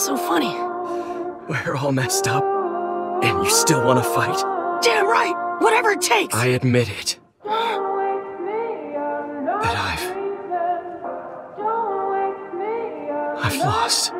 So funny. We're all messed up, and you still want to fight? Damn right! Whatever it takes! I admit it. that I've... I've lost.